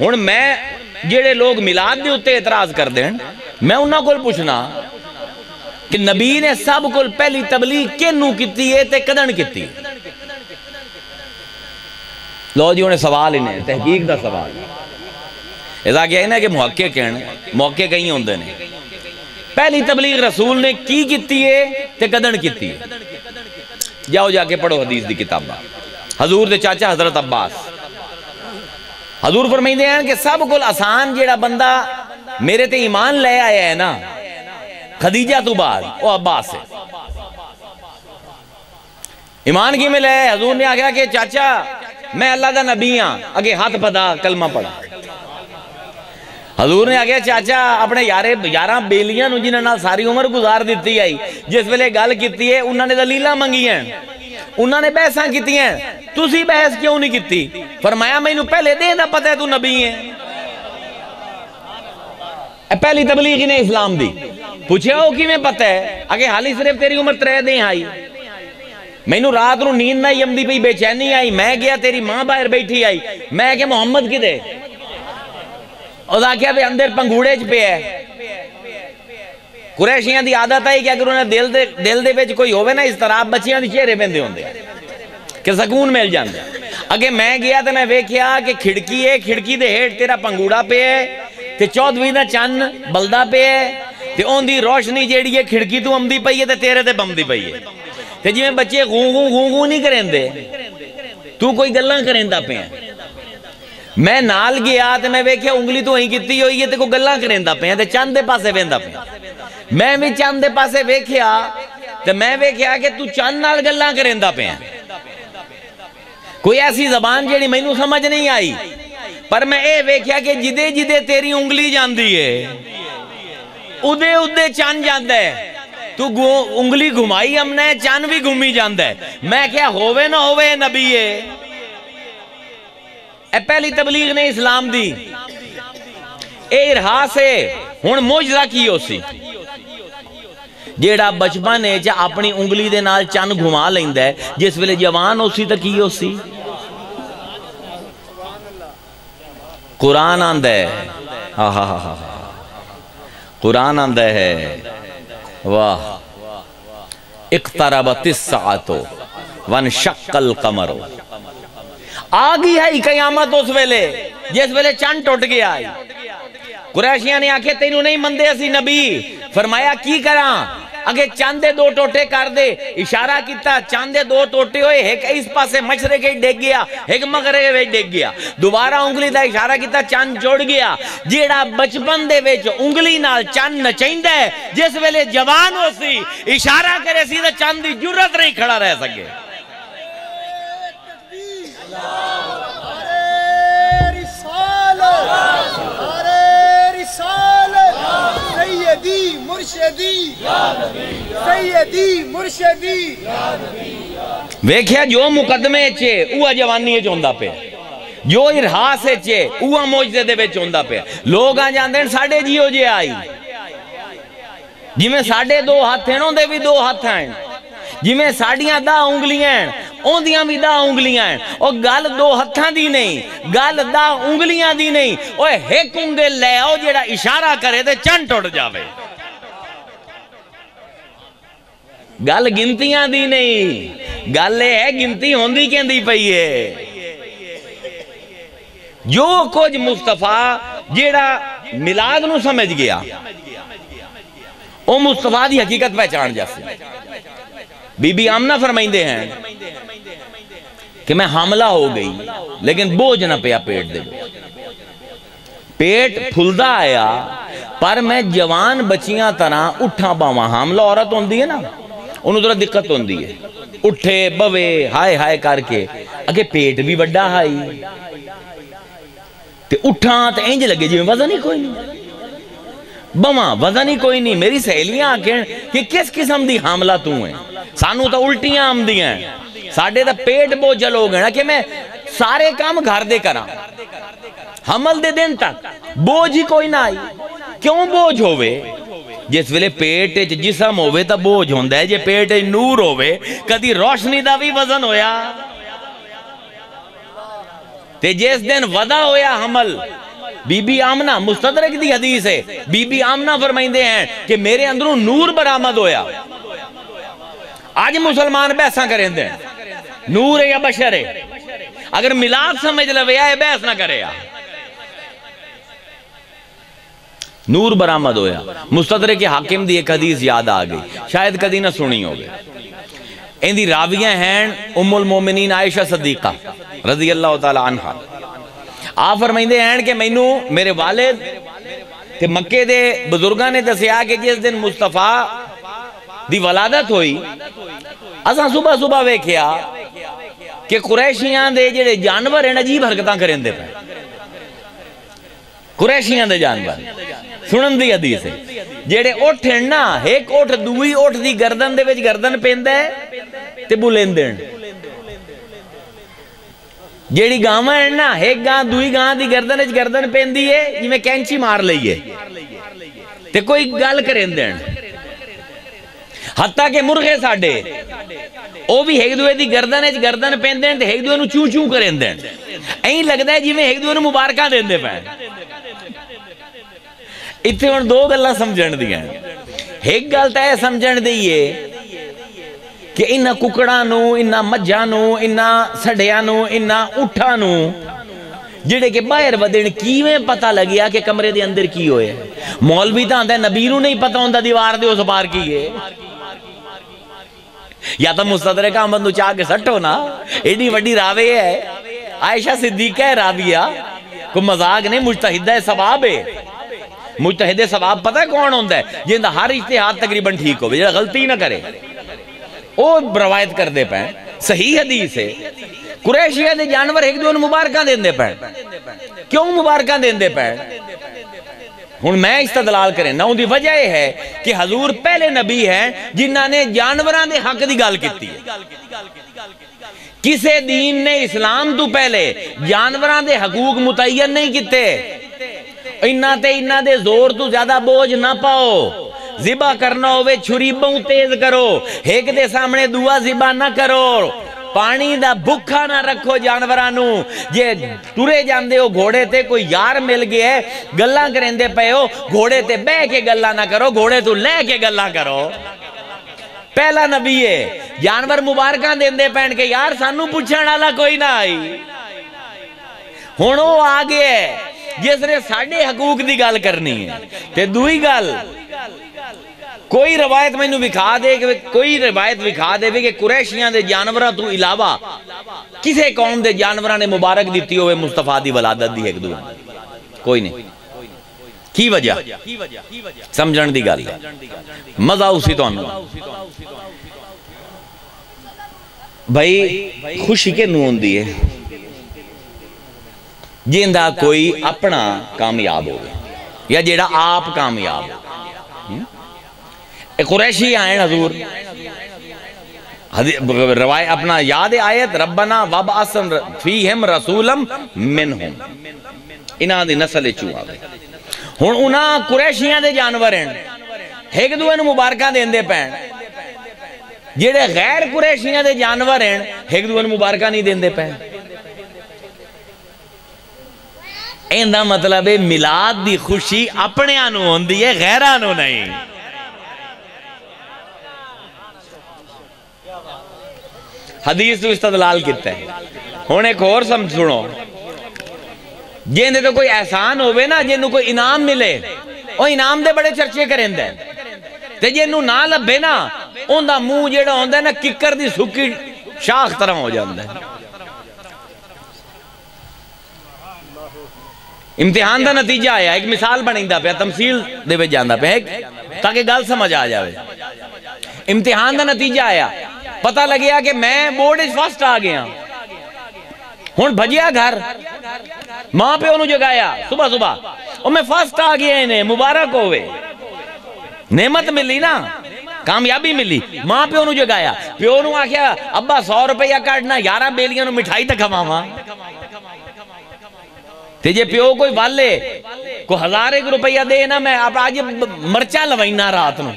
ہوں میں جڑے لوگ ملاد دے اتنے اعتراض کر دیں میں انہوں کو پوچھنا کہ نبی نے سب کو پہلی تبلیغ کنوں کیتی ہے تے کدن کیتی؟ لو جی انہیں سوال ہی نہیں، تحقیق دا سوال۔ ایسا کیا ہے نا کہ محقق کہنے موقع کہیں ہوندے نے۔ پہلی تبلیغ رسول نے کی کیتی ہے تے کدن کیتی ہے؟ جاؤ جا کے پڑھو حدیث دی کتابہ حضور دے چاچا حضرت عباس۔ حضور فرمائی دے ہیں کہ سب کو آسان جیڑا بندہ میرے تے ایمان لے آیا ہے نا، خدیجہ تو بعد، وہ عباس ہے۔ ایمان کی میں لے حضور نے آگیا کہ چاچا، میں اللہ دا نبی ہاں اگے ہاتھ پدا کلمہ پڑھا۔ حضور نے آگیا، چاچا، اپنے یارے، یاراں بیلیاں نو جنہاں نال ساری عمر گزار دیتی آئی، جس ویلے گل کیتی ہے انہوں نے دلیلہ منگی ہیں۔ انہوں نے بحثاں کیتی ہیں تسی بحث کیوں نہیں کیتی؟ فرمایا میں انہوں پہلے دے دا پتہ ہے، تو نبی ہیں۔ پہلی تبلیغ نے اسلام دی۔ پوچھے ہو کی میں پتہ ہے؟ اگے حالی صرف تیری عمر ترے دیں آئی۔ میں انہوں رات نو نیند نہ یمدی پئی بے چینی آئی۔ میں گیا، تیری ماں باہر بیٹھی آئی۔ میں کہ محمد کی دے اور دا کیا بھی اندر پنگوڑے چ پہ ہے۔ قریشیاں دی عادت ہے کہ اگر انہیں دل دے دل کوئی ہوے نا، اس طرح بچیاں دی چہرے پیندے ہوندے کہ سکون مل جاندے اگے میں گیا تے میں ویکھیا کہ کھڑکی ہے، کھڑکی دے ہیٹھ تیرا پنگوڑا پہ ہے تے چودویں دا چن بلدا پہ ہے تے اون دی روشنی جیڑی ہے، کھڑکی تو امدی پئی ہے تے تیرے تے بمدی پئی ہے۔ تے جویں بچے گوں گوں گوں گوں نہیں کریندے تو کوئی گلاں کریندا پیا میں نال گیا تے میں ویکھیا انگلی تو ہی کیتی ہوئی ہے تے کوئی گلاں کریندا پیا تے چند دے پاسے ویندا پیا میں بھی چند دے پاسے ویکھیا تے میں ویکھیا کہ تو چند نال گلاں کریندا پیا کوئی ایسی زبان جیڑی مینوں سمجھ نہیں آئی پر میں اے ویکھیا کہ جدے جدے تیری انگلی جاندی ہے ادے ادے چند جاندا ہے تو انگلی گھمائی ہم نے چند بھی گھومی جاندا ہے میں کیا ہووے نہ ہووے نبی ہے اے پہلی تبلیغ نے اسلام دی اے ارہا سے ہن موجزہ کی ہو سی جیڑا بچپن ہے جا اپنی انگلی دے نال چند گھما لیندا ہے، جس ویلے جوان ہو سی تے ہو سی قرآن آندہ ہے۔ ہاں ہاں ہاں ہاں قرآن آندہ ہے۔ واہ۔ اقتربت الساعتو وانشق القمر۔ آگی ہے قیامت اس ویلے، جس ویلے چند ٹوٹ گیا ہے۔ قریشیاں نے آکھے، تینوں نہیں مندے اسی نبی۔ فرمایا، کی کراں؟ اگے چاندے دو ٹوٹے کر دے اشارہ کیتا چاندے دو ٹوٹے ہوئے ایک اس پاسے مشرے کے ڈیگ گیا ایک مغرے کے ڈیگ گیا دوبارہ انگلی دا اشارہ کیتا چاند جوڑ گیا جیڑا بچپن دے وچ انگلی نال چاند نچائندا ہے جس ویلے جوان ہو سی اشارہ کرے سی تے چاند دی جرت نہیں کھڑا رہ سکے سیدی مرشدی. سیدی مرشدی. ویکھیا جو مقدمے چے، اوہ جوانی چوندا پہ جو ارحاس چے، اوہ موجزے دے بے چوندا پہ لوگ آ جاندے ہیں ساڑھے جیو جے آئی۔ جی میں ساڑھے دو ہاتھ ہیں دے بھی دو ہاتھ ہیں جی میں ساڑھیاں دا انگلیاں ہیں اوندیاں بھی دا انگلیاں ہیں اور گال دو ہتھاں دی نہیں گال دا انگلیاں دی نہیں۔ اوہ ایک انگل لے آؤ، جیڑا اشارہ کرے دے چند ٹوٹ جاوے۔ گل گنتیاں دی نہیں۔ گل ہے، گنتی ہوندی کہندی پئی ہے۔ جو کچھ مصطفیٰ جیڑا ملاد نو سمجھ گیا، او مصطفیٰ دی حقیقت پہچان جیسے بی بی آمنہ فرمائندے ہیں کہ میں حاملہ ہو گئی، لیکن بوجھ نہ پیا پیٹ دے۔ پیٹ پھلدہ آیا، پر میں جوان بچیاں طرح اٹھا باواں حاملہ عورت ہوندی ہے نا۔ انہوں ذرا دقت ہوندی ہے اٹھے بوے ہائے ہائے کر کے اگے پیٹ بھی بڑا ہائی تے اٹھاں تے انج لگے جی میں وزن ہی کوئی نہیں بواں وزن ہی کوئی نہیں میری سہیلیاں آکھیں کہ کس قسم دی حاملہ تو ہیں سانو تو الٹیاں آم دی ہیں ساڑھے تا پیٹ بوجھل ہو گئے نا کہ میں سارے کام گھر دے کرا حمل دے دن تک بوجھ ہی کوئی نہ آئی کیوں بوجھ ہوئے جس ویلے پیٹ جسم ہوئے تا بوجھ ہوندہ ہے، جے پیٹ نور ہوئے کدی روشنی دا بھی وزن ہویا۔ تے جس دن ودا ہویا حمل، بی بی آمنہ، مستدرک دی حدیث ہے، بی بی آمنہ فرمائندے ہیں کہ میرے اندروں نور برآمد ہویا۔ آج مسلمان بحثاں کریں دیں نور ہے یا بشر ہے۔ اگر ملاد سمجھ لویا ہے بحث نہ کرے۔ یا نور برآمد ہویا۔ مستدرک حاکم دی ایک حدیث یاد آ گئی۔ شاید کدی نہ سنی ہوگی۔ ان دی راویاں ہیں ام المومنین عائشہ صدیقہ رضی اللہ تعالی عنہ آپ فرمائندے ہیں کہ مینو میرے والد تے مکے دے بزرگاں نے دسیا کہ جس دن مصطفیٰ دی ولادت ہوئی، اساں صبح صبح ویکھیا کہ قریشیاں دے جڑے جانور ہیں، عجیب حرکتاں کریں دے پہ قریشیاں دے جانور۔ سنن دی حدیث ہے جڑے اٹھ ہیں نا ایک اٹھ دوئی اٹھ دی گردن دے وچ گردن پیندا ہے تے بولیندے ہیں جیڑی گاواں ہیں نا ایک گاں دوئی گاں دی گردن وچ گردن پیندی ہے جی میں کینچی مار لئیے تے کوئی گل کریندے ہیں حتیٰ کہ مرغے ساڈے او بھی ایک دوے دی گردن وچ گردن پیندے ہیں تے ایک دوے نو چوں چوں کریندے ہیں ایਂ لگدا ہے جویں ایک دوے نو مبارکاں دیندے پے ਇੱਥੇ ਹੁਣ ਦੋ ਗੱਲਾਂ ਸਮਝਣ ਦੀਆਂ ਇੱਕ ਗੱਲ ਤਾਂ ਇਹ ਸਮਝਣ ਦੀ ਏ ਕਿ ਇਹਨਾਂ ਕੁਕੜਾਂ ਨੂੰ ਇਹਨਾਂ ਮੱਝਾਂ ਨੂੰ ਇਹਨਾਂ ਸੜਿਆਂ ਨੂੰ ਇਹਨਾਂ ਉਠਾਂ ਨੂੰ ਜਿਹੜੇ ਕਿ ਬਾਹਰ ਵਧਣ ਕਿਵੇਂ ਪਤਾ ਲੱਗਿਆ ਕਿ ਕਮਰੇ ਦੇ ਅੰਦਰ ਕੀ ਹੋਇਆ ਮੌਲਵੀ ਤਾਂ ਆਂਦਾ ਨਬੀ ਨੂੰ ਨਹੀਂ ਪਤਾ ਹੁੰਦਾ ਦੀਵਾਰ ਦੇ ਉਸ ਪਾਰ ਕੀ ਏ یا تو مستدرک احمد نو چاہ کے سٹو نا ایڈی وڈی راوے ہے عائشہ صدیقہ ہے راویہ کوئی مزاق نہیں مجتہدہ ثواب ہے مجتہد ثواب پتہ ہے کون ہوندہ ہے؟ جن دا ہر اجتہاد تقریباً ٹھیک ہو جڑا غلطی نہ کرے۔ او روایت کر دے پائیں صحیح حدیث ہے۔ قریشیہ دے جانور ایک دون مبارکہ دین دے کیوں مبارکہ دین دے پائیں ہن میں استدلال کریں نہ ان دی وجہ یہ ہے کہ حضور پہلے نبی ہیں جنہ نے جانوران دے حق دی گال کیتی ہے۔ کسے دین نے اسلام تو پہلے جانوران دے حقوق متعین نہیں کیتے۔ انہ تے انہ دے زور تو زیادہ بوجھ نہ پاؤ زبا کرنا ہوئے چھری بہوں تیز کرو ایک دے سامنے دعا زبا نہ کرو پانی دا بکھا نہ رکھو جانورانو جے ٹورے جاندے ہو گھوڑے تے کوئی یار مل گئے گلاں کریں دے پے ہو گھوڑے تے بے کے گلاں نہ کرو گھوڑے تو لے کے گلاں کرو پہلا نبی ہے جانور مبارکاں دین دے پہن کے یار سانو پوچھن والا کوئی نہ آئی ہن او آ گئے جس نے ساڈے حقوق دی گل کرنی ہے۔ تے دوئی گل، کوئی روایت میں نو بکھا دے کہ کوئی روایت بکھا دے کہ قریشیاں دے جانوراں تو علاوہ کسے قوم دے جانوراں نے مبارک دیتی ہوئے مصطفیٰ دی ولادت دی ایک دو۔ کوئی نہیں۔ کی وجہ؟ سمجھن دی گل ہے۔ مزہ اسی تو انہوں بھائی، خوشی کے نون دیئے جیندہ کوئی اپنا کامیاب ہو گیا یا جیڑا آپ کامیاب ہو۔ ایک قریشی آئین حضور۔ روایت اپنا یاد آیت، ربنا وب اسم فیہم رسولم منہم۔ انہاں دی نسل چو آگئے ہون انہاں قریشیاں دے جانور ہیں ایک دوئے نو مبارکہ دین دے پین۔ جیڑے غیر قریشیاں دے جانور ہیں ایک دوئے نو مبارکہ نہیں دین دے پین۔ این دا مطلب ہے ملاد دی خوشی اپنے آنو ہوندی ہے غیر آنو نہیں۔ حدیث تو استدلال کیتا ہے۔ ہونے ایک اور سمجھ سنو۔ جن دے تو کوئی احسان ہوئے نا جنہوں کوئی انعام ملے۔ وہ انعام دے بڑے چرچے کریں دے تے جنہوں نہ لبے نا ان دا مو جیڑا ہوندہ ہے نا، ککر دی سکی شاخ طرح ہو جاندہ ہے۔ امتحان دا نتیجہ آیا ایک مثال بنیندہ پہ تمثیل دے بے جاندہ پہ تاکہ گل سمجھ آ جاوے۔ امتحان دا نتیجہ آیا۔ پتہ لگیا کہ میں بورڈ اس فاسٹ آ گیا۔ ہون بھجیا گھر۔ ماں پہ انہوں جگایا۔ صبح صبح۔ اور میں فاسٹ آ گیا انہیں، مبارک ہوئے نعمت ملی نا۔ کامیابی ملی۔ ماں پہ انہوں جگایا۔ پہ انہوں آکھیا، ابا سو روپیہ کارڈنا یارہ بیلیاں نو مٹھائی تک ہماما تیجے پیو کوئی والے کو ہزار ایک روپیہ دے نا میں آپ آج مرچا لوائینا رات نو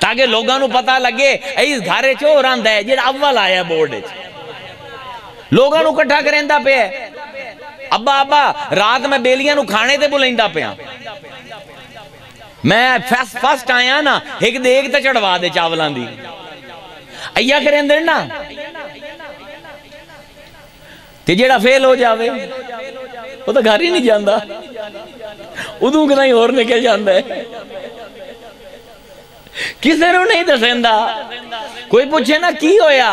تاکہ لوگاں نو پتا لگے ایس گھارے چو راند ہے جیڑا اول آیا بورڈ چھ لوگاں نو کٹھا کریندہ پہ ہے۔ ابا ابا، رات میں بیلیاں نو کھانے تے بلیندہ پہ ہاں میں فیس فسٹ آیا نا ایک دے ایک تا چڑھوا دے چاولان دی۔ ایا کریندر نا تے جیڑا فیل ہو جاوے، وہ تو گھر ہی نہیں جاندہ ادوں کنا ہی اور نکل جاندہ ہے۔ کسے رو نہیں دسیندہ کوئی پوچھے نا کی ہویا؟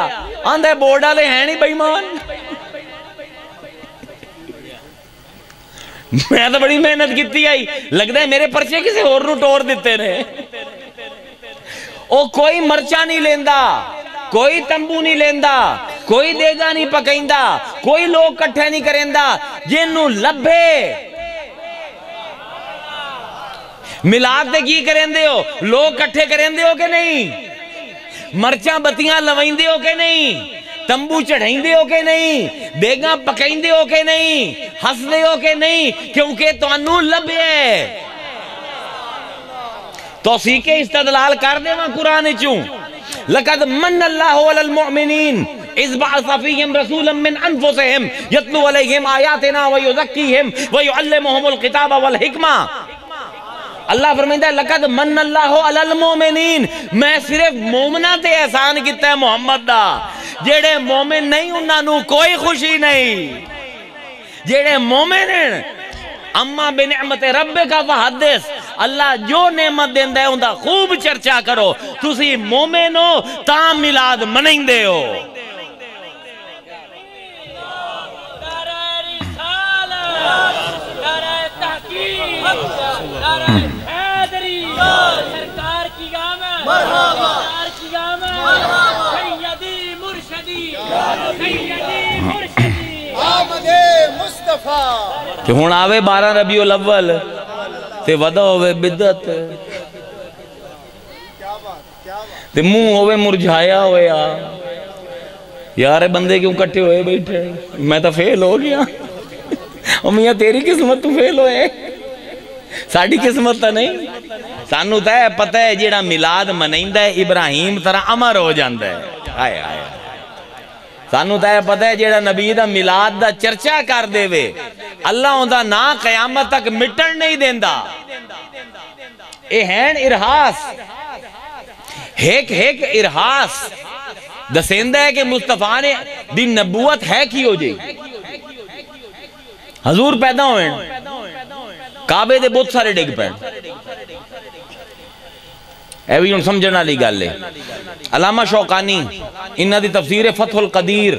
آندھے بورڈ والے ہیں نہیں بےمان میں تو بڑی محنت کیتی آئی۔ لگتا ہے میرے پرچے کسی اور نو ٹور دیتے نے۔ او کوئی مرچہ نہیں لیندہ کوئی تمبو نہیں لیندہ کوئی دے گا نہیں پکیندہ کوئی لوگ کٹھے نہیں کریندہ جنوں لبے ملاد تے کی کریندے ہو؟ لوگ کٹھے کریندے ہو کے نہیں؟ مرچہ بطیاں لوائندے ہو کے نہیں؟ تمبو چڑھائیں ہو کے نہیں؟ دیگاں پکائیں ہو کے نہیں؟ ہس ہو کے نہیں؟ کیونکہ توانو لب ہے توسیقے استدلال کر دے وہاں قرآن چوں لقد من اللہ علی المؤمنین. اذ بعث فیہم رسولا من انفسہم یتلو علیہم آیاتنا ویزکیہم ویعلمہم القتاب والحکمہ. اللہ فرمائندہ ہے، لقد من اللہ علی المؤمنین. میں صرف مومنہ تے احسان کیتا ہے محمد دا. جیڑے مومن نہیں، انہاں نو کوئی خوشی نہیں. جیڑے مومن ہیں اما بنعمت رب کا فحدث۔ اللہ جو نعمت دیندہ ہے اندہ خوب چرچا کرو۔ تسی مومن ہو تام ملاد منیندے ہو۔ تحقیق نعرہ حیدری سرکار کی کی آمد سیدی مرشدی۔ سیدی کہ ہون آوے بارہ ربیع الاول تے ودا ہوئے بدت تے منہ ہوئے مرجھایا ہوئے آ یار بندے کیوں کٹے ہوئے بیٹھے؟ میں تو فیل ہو گیا۔ میاں تیری قسمت تو فیل ہوئے۔ ساڑی قسمت تا نہیں۔ سانو تا ہے پتہ ہے جیڑا ملاد منائندہ ہے ابراہیم طرح امر ہو جاندہ ہے۔ آئے آئے سانو تا ہے پتہ ہے جیڑا نبی دا ملاد دا چرچا کر دے وے۔ اللہ ہوندا نا قیامت تک مٹن نہیں دیندا۔ اے ہین ارحاس ہیک ہیک ارحاس دسیندہ ہے کہ مصطفیٰ نے دی نبوت ہے کی ہو جائے حضور پیدا ہوئے۔ کعبے دے بہت سارے ڈگ پین اے بھی ان سمجھنا لی گل لے علامہ شوقانی انہا دی تفسیر فتح القدیر،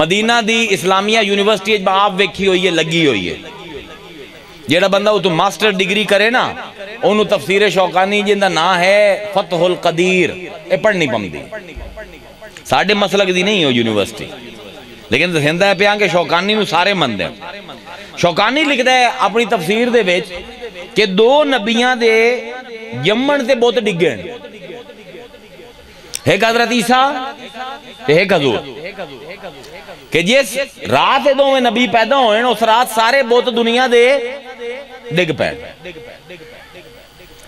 مدینہ دی اسلامیہ یونیورسٹی با آپ ویکھی ہوئی ہے، لگی ہوئی ہے۔ جیڑا بندہ وہ تو ماسٹر ڈگری کرے نا انہوں تفسیر شوقانی جندہ نا ہے، فتح القدیر، اے پڑھ نہیں پم دی ساڑھے مسلک دی نہیں ہو یونیورسٹی۔ لیکن ہندہ ہے پیان کہ شوقانی نو سارے مند ہیں شوقانی لکھتا ہے اپنی تفسیر دے بیچ کہ دو نبیاں دے یمن تے بہت ڈگے ہیں۔ ایک حضرت عیسیٰ تے ایک حضور۔ کہ جس رات دو میں نبی پیدا ہوئے اس رات سارے بہت دنیا دے ڈگ پہ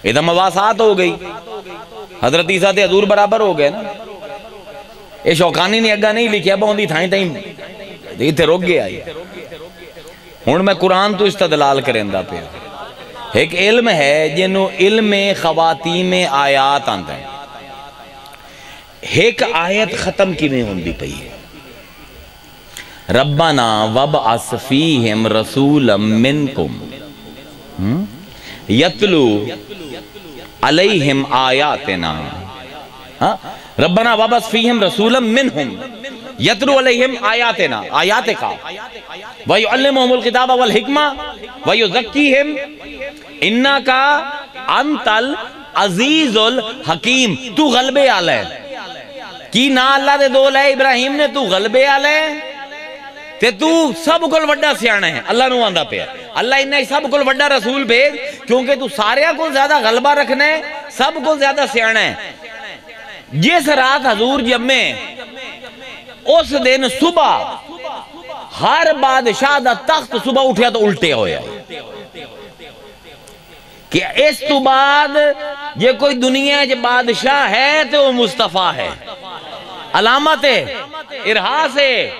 یہ تو مواسات ہو گئی۔ حضرت عیسیٰ تے حضور برابر ہو گئے نا۔ یہ شوقانی نے اگا نہیں لکھیا با ہوندی تھائیں تھائیں یہ تے روک گیا۔ یہ ہون میں قرآن تو استدلال کریں دا پہ ایک علم ہے جنہوں علم خواتیم آیات آندا ہے ایک آیت ختم کی میں ہوندی پئی ہے؟ ربنا وبعث فیہم رسولا منکم۔ یتلو علیہم آیاتنا۔ ہاں؟ ربنا وبس فیہم رسولا منہم۔ یتلو علیہم آیاتنا۔ آیات کا۔ ویعلمہم الکتاب والحکمہ۔ ویزکیہم۔ انہا کا انتل عزیز الحکیم، تو غلبے آلہ ہے۔ کی نا اللہ دے دول ہے، ابراہیم نے، تو غلبے آلہ ہے۔ تے تو سب کل وڈا سیانا ہے اللہ نو آندہ پہ اللہ انہیں سب کل وڈا رسول بھیج، کیونکہ تو سارے کو زیادہ غلبہ رکھنا ہے سب کو زیادہ سیانا ہے جس رات حضور جمعے اس دن صبح، ہر بادشاہ دا تخت صبح اٹھیا تو الٹے ہویا ہے کہ اس تو بعد یہ کوئی دنیا جو بادشاہ ہے تو وہ مصطفیٰ ہے۔ علامت ہے، ارحاس ہے۔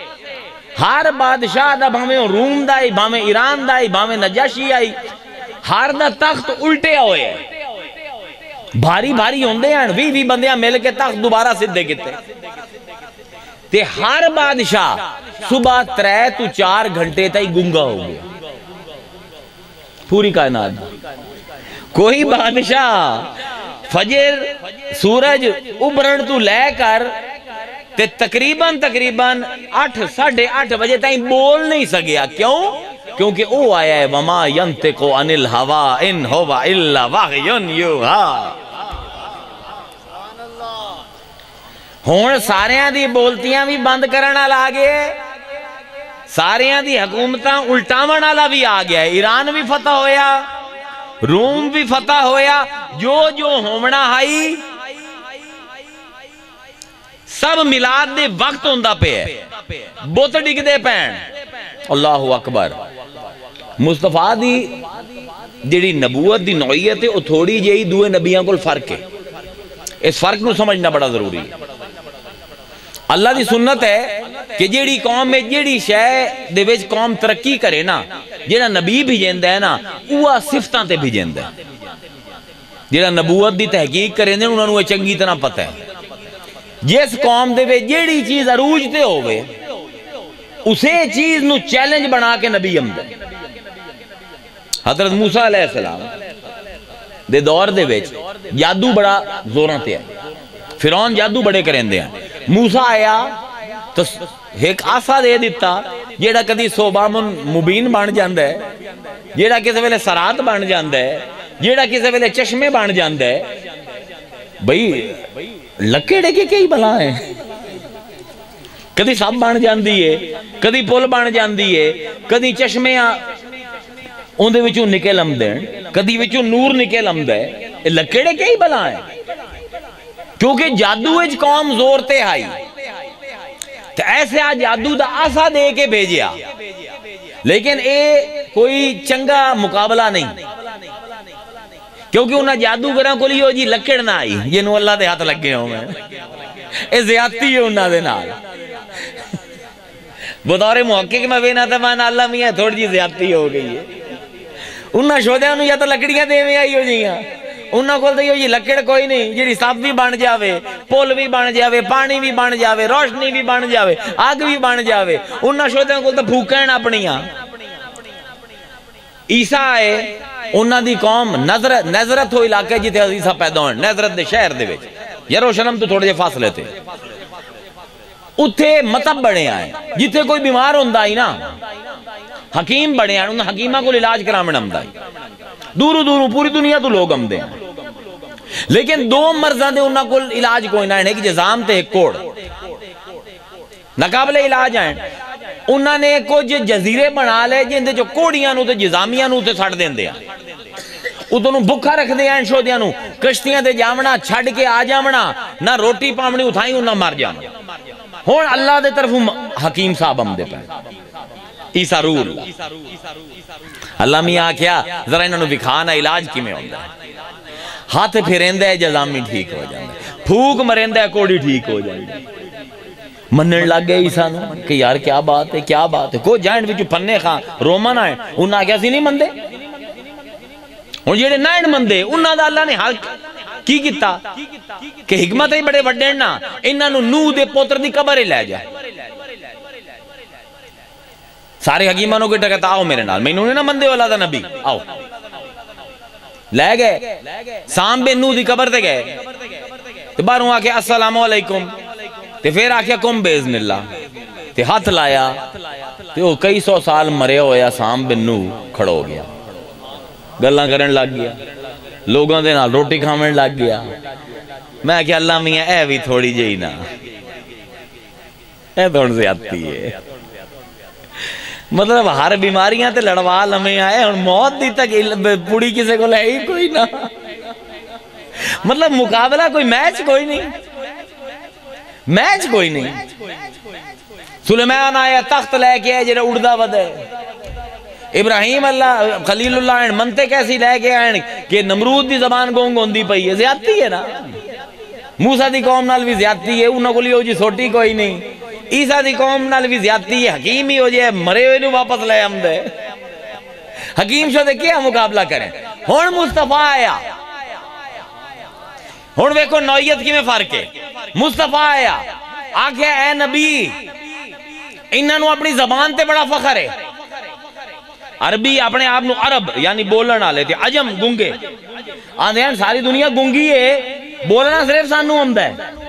ہر بادشاہ دا بھاویں روم دا ہی بھاویں ایران دا ہی بھاویں نجاشی آئی۔ ہر دا تخت الٹے ہوئے بھاری بھاری ہوندے ہیں، وی وی بندیاں مل کے تخت دوبارہ سدھے کیتے۔ تے ہر بادشاہ صبح ترے تو چار گھنٹے تائی گنگا ہو گیا۔ پوری کائنات۔ دا کوئی بادشاہ فجر سورج ابرن تو لے کر تے تقریباً تقریباً اٹھ، ساڑھے اٹھ بجے تائیں بول نہیں سکیا کیوں؟ کیونکہ او آیا ہے، وما ینتقو عن الہوا ان ہوا الا وحیون یوہا ہون ساریاں دی بولتیاں بھی بند کرنا لاگے ساریاں دی حکومتاں الٹاون والا بھی آ گیا ہے۔ ایران بھی فتح ہویا۔ روم بھی فتح ہویا، جو جو ہومنا ہائی سب ملاد دے وقت ہوندہ پہ ہے۔ بوت ڈگ دے پین اللہ اکبر۔ مصطفیٰ دی جیڑی نبوت دی نوعیت ہے وہ تھوڑی جہی دوے نبیاں کو فرق ہے۔ اس فرق نو سمجھنا بڑا ضروری ہے۔ اللہ دی سنت ہے کہ جیڑی قوم میں جیڑی شے دے وچ قوم ترقی کرے نا جیڑا نبی بھیجیندا ہے نا اوہ صفتاں تے بھیجیندا ہے جیڑا نبوت دی تحقیق کرے نے انہاں نو چنگی طرح پتہ ہے جس قوم دے وچ جیڑی چیز عروج تے ہوے اسے چیز نو چیلنج بنا کے نبی امدے حضرت موسیٰ علیہ السلام دے دور دے وچ جادو بڑا زوراں تے ہے فرعون جادو بڑے کریں ہیں موسیٰ آیا تو ایک آسا دے دیتا جیڑا کدی صوبام مبین بان جاندہ ہے جیڑا کسے ویلے سرات بان جاندہ ہے جیڑا کسے ویلے چشمے بان جاندہ ہے بھئی لکڑے کے کئی بلا ہیں کدی سب بان جاندی ہے کدی پول بان جاندی ہے کدی چشمے ان دے وچوں نکل امدے کدی وچوں نور نکل امدے لکڑے کے ہی بلا ہیں کیونکہ جادو اج قوم زور تے آئی تو ایسے آ جادو دا آسا دے کے بھیجیا۔ لیکن اے کوئی چنگا مقابلہ نہیں۔ کیونکہ انہاں جادو گراں کو لیو جی لکڑ نہ آئی۔ یہ نو اللہ دے ہاتھ لگ گئے ہوں میں۔ اے زیادتی ہے انہاں دے نال۔ بطور محقق میں بینا تھا مانا اللہ میاں تھوڑی جی زیادتی ہو گئی ہے۔ انہاں شو دے انہوں یا تو لکڑیاں دے میں آئی ہو جیاں انہاں کو دیو یہ لکڑ کوئی نہیں جیڑی سب بھی بن جاوے پول بھی بن جاوے پانی بھی بن جاوے روشنی بھی بن جاوے آگ بھی بن جاوے انہاں شودیاں کو تو بھوکین اپنیاں عیسیٰ آئے انہاں دی قوم نظرت نظرت ہو علاقے جیتے عیسیٰ پیدا ہوئے نظرت دے شہر دے وچ یروشلم تو تھوڑے جے فاصلے تھے اتھے مطب بڑے آئے جیتے کوئی بیمار ہوندہ ہی نا حکیم بڑے آئے انہاں حکیمہ کو علاج کرامن ہمدہ ہی دورو دورو، پوری دنیا تو لوگ ہم دیں لیکن دو مرزاں دے، انہاں کو علاج کوئی نہ ہے کہ جزام تے ایک کوڑ۔ نقابل علاج آئیں انہاں نے کچھ جزیرے بنا لے، جن دے جو کوڑیاں نو تے جزامیاں نو تے سڑ دیں دیا اتنو بکھا رکھ دیا ہیں شو دیا نو کشتیاں دے جامنا چھڑ کے آ جامنا۔ نہ روٹی پامنی اٹھائیں انہاں مار جانا۔ ہون اللہ دے طرف حکیم صاحب ہم دے پہ عیسیٰ روح اللہ اللہ میاں ذرا انہوں نے دکھانا علاج کی میں ہوندہ ہے؟ ہاتھ پھیرندہ ہے، جزامی ٹھیک ہو جاندہ ہے۔ پھوک مرندہ ہے، کوڑی ٹھیک ہو جاندہ ہے۔ منن لگ گئے عیسیٰ نو کہ یار کیا بات ہے، کیا بات ہے؟ کوئی جائنٹ بھی جو پنے خان رومن آئے انہاں کیا سی نہیں مندے اور جیڑے نائن مندے انہاں دا اللہ نے حال کی کیتا؟ کہ حکمت ہی بڑے بڑے نا انہاں نو نو دے پوتر دی قبر ہی لے جائے سارے حکیمانوں کے ٹکتا آؤ میرے نال۔ میں انہوں نے نہ مندے والا دا نبی۔ آؤ۔ لے گئے۔ سام بن نو دی قبر دے گئے۔ تو باروں آکے السلام علیکم۔ تو پھر آکے کم بیزن اللہ۔ تو ہاتھ لایا۔ تو وہ کئی سو سال مرے ہویا سام بن نو کھڑو ہو گیا۔ گلہ کرن لگ گیا۔ لوگوں دے نال روٹی کھامن لگ گیا۔ میں کہ اللہ میاں، اے بھی تھوڑی جئی نا۔ اے تھوڑ سے آتی ہے۔ مطلب ہر بیماریاں تے لڑوا لمیں آئے، اور موت دی تک پوڑی کسے کو لے ہی کوئی نہ۔ مطلب مقابلہ کوئی میچ کوئی نہیں۔ میچ کوئی نہیں۔ سلیمان آیا، تخت لے کے آئے جنہیں اڑدا ود ابراہیم اللہ، خلیل اللہ آئین منتے کیسی لے کے آئین کہ نمرود دی زبان گونگ ہوندی پئی ہے۔ زیادتی ہے نا۔ موسیٰ دی قوم نال بھی زیادتی ہے انہوں کو لیو جی سوٹی کوئی نہیں۔ عیسیٰ دی قوم نال بھی زیادتی ہے حکیم ہی ہو جائے مرے ہوئے نو واپس لے آمدے حکیم شو دے کیا مقابلہ کریں ہون مصطفیٰ آیا ہون ویکو نوعیت کی میں فرق ہے مصطفیٰ آیا آکھے اے نبی انہاں نو اپنی زبان تے بڑا فخر ہے عربی اپنے آپ نو عرب یعنی بولن آلے تھے عجم گنگے آندھے ہیں ساری دنیا گنگی ہے بولنا صرف سانو ہمدہ ہے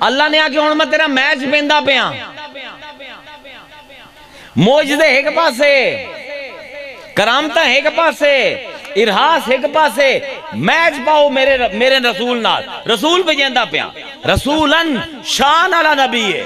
اللہ نے آکے ہون میں تیرا میچ پیندہ پیاں موجدے ایک پاسے کرامتہ ایک پاسے ارحاس ایک پاسے، میچ پاؤ میرے میرے رسول نال۔ رسول پہ جیندہ پیاں رسولن شان علا نبی ہے۔